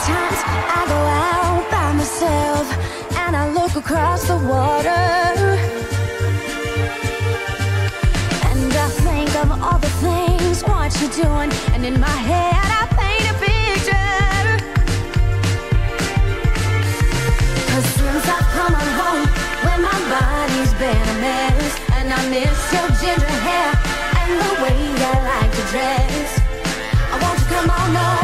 Sometimes I go out by myself and I look across the water. And I think of all the things what you're doing, and in my head I paint a picture. Cause since I've come on home, when my body's been a mess, and I miss your ginger hair and the way I like to dress, I want you to come on over.